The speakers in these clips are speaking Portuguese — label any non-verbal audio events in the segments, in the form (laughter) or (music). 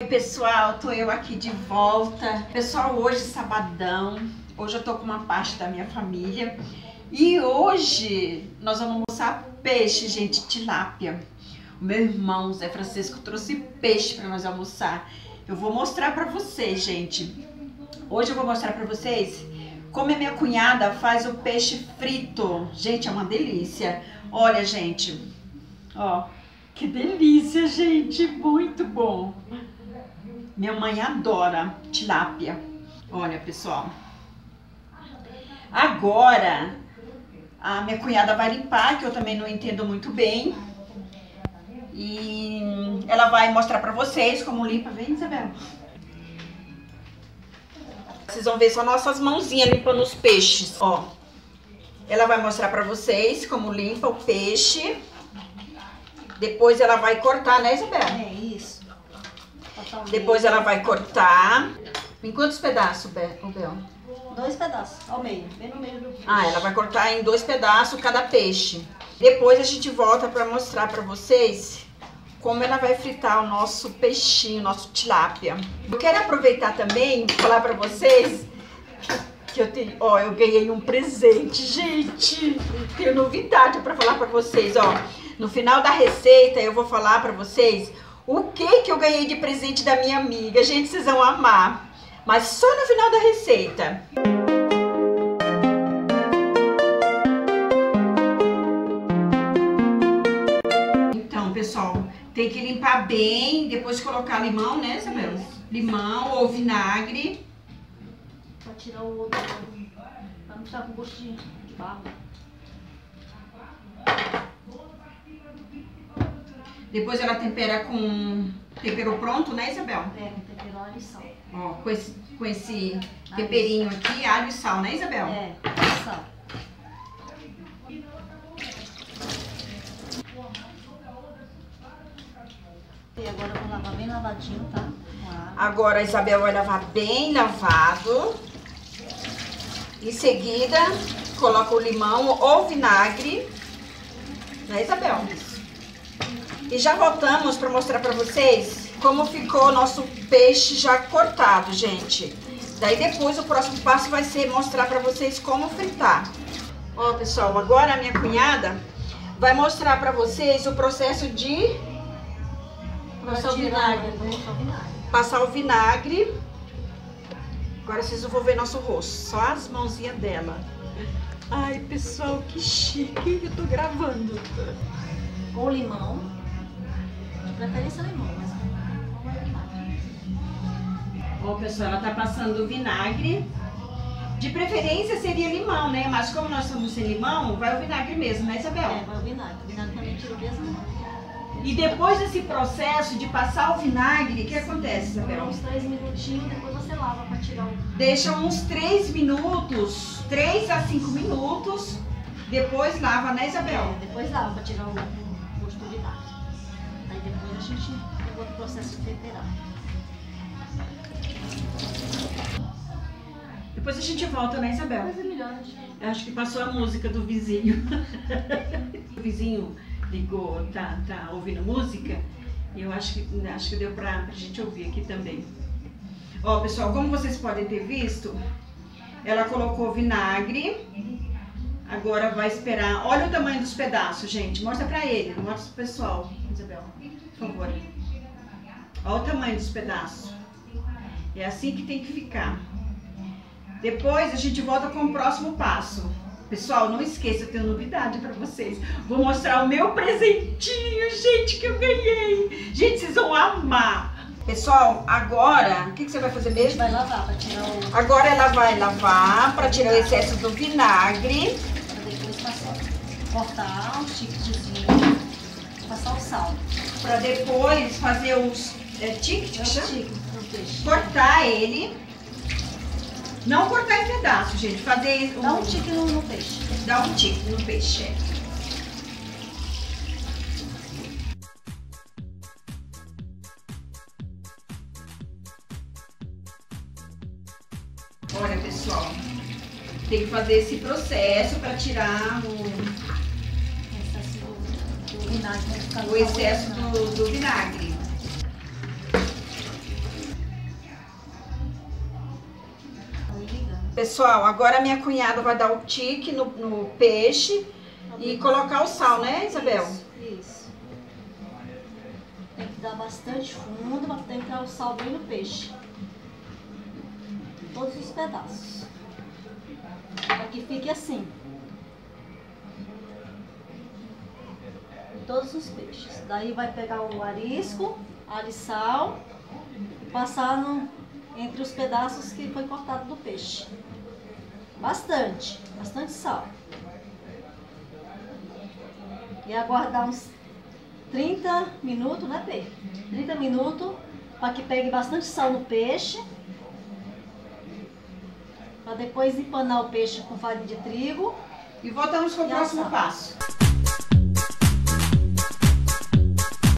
Oi pessoal, tô eu aqui de volta. Pessoal, hoje sabadão, hoje eu tô com uma parte da minha família e hoje nós vamos almoçar peixe, gente, tilápia. O meu irmão Zé Francisco trouxe peixe para nós almoçar. Eu vou mostrar para vocês, gente. Hoje eu vou mostrar para vocês como a minha cunhada faz o peixe frito. Gente, é uma delícia. Olha, gente, ó, que delícia, gente, muito bom. Minha mãe adora tilápia. Olha, pessoal. Agora, a minha cunhada vai limpar, que eu também não entendo muito bem. E ela vai mostrar pra vocês como limpa. Vem, Isabel. Vocês vão ver só nossas mãozinhas limpando os peixes, ó. Ela vai mostrar pra vocês como limpa o peixe. Depois ela vai cortar, né, Isabel? É. Depois ela vai cortar. Em quantos pedaços, Be- o Bel? Dois pedaços, ao meio, bem no meio do Ah, ela vai cortar em dois pedaços cada peixe. Depois a gente volta pra mostrar pra vocês como ela vai fritar o nosso peixinho, nosso tilápia. Eu quero aproveitar também e falar pra vocês que eu tenho, ó, eu ganhei um presente, gente. Tenho novidade pra falar pra vocês, ó. No final da receita eu vou falar pra vocês o que que eu ganhei de presente da minha amiga. Gente, vocês vão amar. Mas só no final da receita. Então, pessoal, tem que limpar bem, depois colocar limão, né, Isabel? Limão ou vinagre. Pra tirar o outro, pra não ficar com gosto de de barro. Depois ela tempera com tempero pronto, né, Isabel? É, com tempero alho e sal. Ó, com esse, com esse temperinho aqui, alho e sal, né, Isabel? É, sal. E agora eu vou lavar bem lavadinho, tá? Agora a Isabel vai lavar bem lavado. Em seguida, coloca o limão ou vinagre. Né, Isabel? E já voltamos para mostrar para vocês como ficou o nosso peixe já cortado, gente. Daí depois o próximo passo vai ser mostrar para vocês como fritar. Ó, pessoal, agora a minha cunhada vai mostrar para vocês o processo de Passar o vinagre, vou passar o vinagre. passar o vinagre. Agora vocês vão ver nosso rosto, só as mãozinhas dela. Ai, pessoal, que chique, eu tô gravando. Com limão. Preferência limão, mas vinagre. Ó, pessoal, ela tá passando o vinagre. De preferência seria limão, né? Mas como nós estamos sem limão, vai o vinagre mesmo, né, É, Isabel? vai o vinagre. O vinagre também tira o mesmo. E depois desse processo de passar o vinagre, o que acontece, Isabel? Uns três minutinhos, depois você lava pra tirar o Deixa uns 3 minutos, 3 a 5 minutos. Depois lava, né, Isabel? É, depois lava pra tirar o, processo de temperar. Depois a gente volta, né, Isabel? Mas é melhor, né? Eu Acho que passou a música do vizinho. (laughs) o vizinho ligou, tá, tá ouvindo música. E eu acho que, acho que deu pra, pra gente ouvir aqui também. Ó, pessoal, como vocês podem ter visto, ela colocou vinagre. Agora vai esperar. Olha o tamanho dos pedaços, gente. Mostra pra ele. Mostra pro pessoal, Isabel. Por favor. Olha o tamanho dos pedaços. É assim que tem que ficar. Depois a gente volta com o próximo passo. Pessoal, não esqueça, eu tenho novidade pra vocês. Vou mostrar o meu presentinho, gente, que eu ganhei. Gente, vocês vão amar. Pessoal, agora, o que, que você vai fazer mesmo? vai lavar pra tirar o. Agora ela vai lavar para tirar o excesso do vinagre. pra depois passar. Cortar os ticketzinhos. Passar o sal. Para depois fazer os é, tique, do peixe. cortar ele. Não cortar em pedaços, gente. Fazer Dá um tique no, no peixe. Dá um tique no peixe. é. Olha, pessoal, tem que fazer esse processo para tirar o, vinagre. o excesso do, do vinagre. Pessoal, agora minha cunhada vai dar o tique no, no peixe e colocar o sal, né, Isabel? Isso, isso. Tem que dar bastante fundo para dar o sal bem no peixe. Todos os pedaços. Para que fique assim. Todos os peixes. Daí vai pegar o arisco, e sal e passar no, entre os pedaços que foi cortado do peixe. Bastante, bastante sal. E aguardar uns 30 minutos, né, Pê? 30 minutos para que pegue bastante sal no peixe. Para depois empanar o peixe com farinha de trigo. E voltamos com o próximo assar. passo.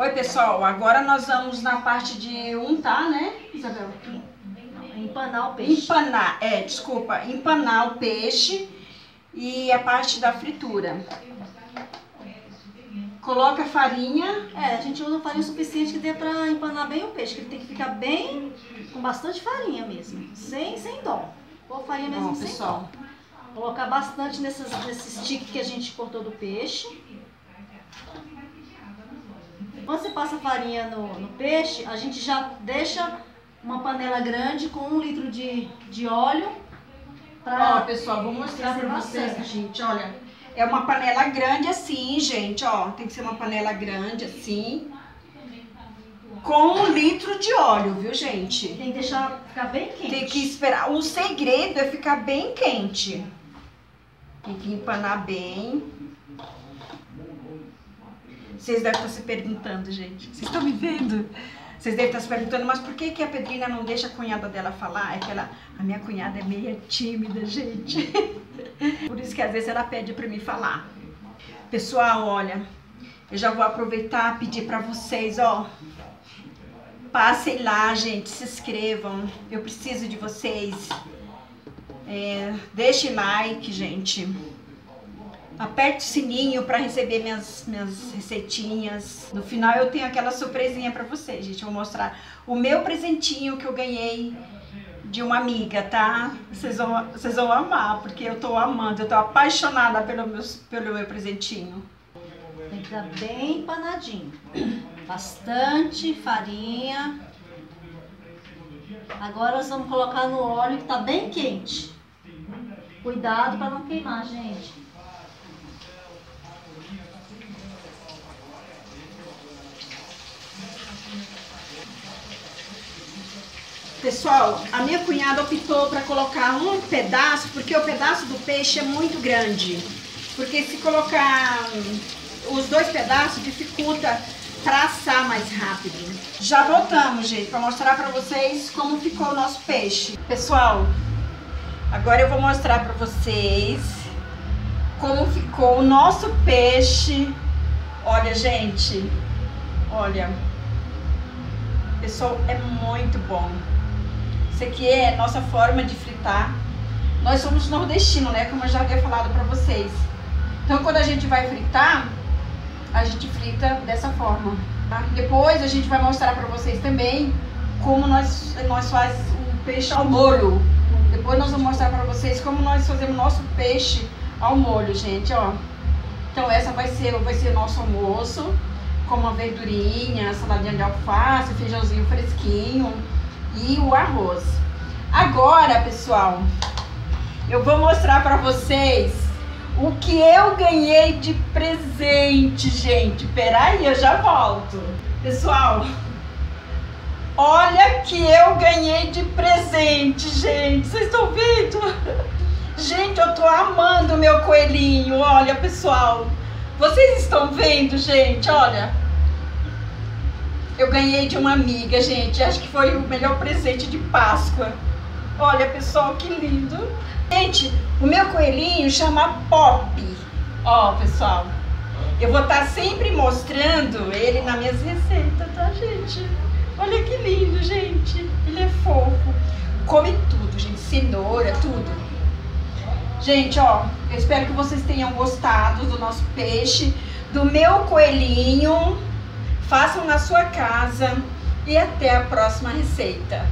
Oi, pessoal. Agora nós vamos na parte de untar, né, Isabel? Empanar o peixe. Empanar, é, desculpa, empanar o peixe e a parte da fritura. Coloca a farinha. É, a gente usa farinha suficiente que dê para empanar bem o peixe, que ele tem que ficar bem com bastante farinha mesmo, sem, sem dó. Ou farinha mesmo Ó, sem pessoal. dó. Colocar bastante nesses, nesses tiques que a gente cortou do peixe. Quando você passa a farinha no, no peixe, a gente já deixa uma panela grande com um litro de, de óleo Ó, para pessoal, vou mostrar pra vocês, gente, olha. É uma panela grande assim, gente, ó. Tem que ser uma panela grande assim. Com um litro de óleo, viu, gente? tem que deixar ficar bem quente. Tem que esperar. O segredo é ficar bem quente. Tem que empanar bem. Vocês devem estar se perguntando, gente. Vocês estão me vendo? Vocês devem estar se perguntando, mas por que, que a Pedrina não deixa a cunhada dela falar? É que ela, a minha cunhada é meio tímida, gente. (laughs) Por isso que às vezes ela pede para me falar. Pessoal, olha, eu já vou aproveitar e pedir para vocês, ó. Passem lá, gente, se inscrevam. Eu preciso de vocês. É, deixe like, gente. Aperte o sininho para receber minhas, minhas receitinhas. No final eu tenho aquela surpresinha para vocês, gente. Eu vou mostrar o meu presentinho que eu ganhei de uma amiga, tá? Vocês vão, vocês vão amar, porque eu tô amando. Eu tô apaixonada pelo meu, pelo meu presentinho. Tem que estar bem empanadinho. Bastante farinha. Agora nós vamos colocar no óleo que está bem quente. Cuidado para não queimar, gente. Pessoal, a minha cunhada optou para colocar um pedaço, porque o pedaço do peixe é muito grande. Porque se colocar hum, os dois pedaços, dificulta para assar mais rápido. Já voltamos, gente, para mostrar para vocês como ficou o nosso peixe. Pessoal, agora eu vou mostrar para vocês como ficou o nosso peixe. Olha, gente, olha, pessoal, é muito bom. Isso aqui é nossa forma de fritar. Nós somos nordestinos, né? Como eu já havia falado pra vocês. Então, quando a gente vai fritar, a gente frita dessa forma. tá? Depois a gente vai mostrar pra vocês também como nós, nós faz o peixe ao molho. Depois nós vamos mostrar pra vocês como nós fazemos nosso peixe ao molho, gente, ó. Então essa vai ser, vai ser nosso almoço, com uma verdurinha, saladinha de alface, feijãozinho fresquinho e o arroz. Agora, pessoal, eu vou mostrar pra vocês o que eu ganhei de presente, gente. Peraí, eu já volto. Pessoal, olha que eu ganhei de presente, gente. Vocês estão vendo? Gente, eu tô amando meu coelhinho. Olha, pessoal. Vocês estão vendo, gente? Olha. Eu ganhei de uma amiga, gente. Acho que foi o melhor presente de Páscoa. Olha, pessoal, que lindo. Gente, o meu coelhinho chama Pop. Ó, pessoal. Eu vou estar sempre mostrando ele nas minhas receitas, tá, gente? Olha que lindo, gente. Ele é fofo. Come tudo, gente. Cenoura, tudo. Gente, ó, eu espero que vocês tenham gostado do nosso peixe, do meu coelhinho. Façam na sua casa e até a próxima receita.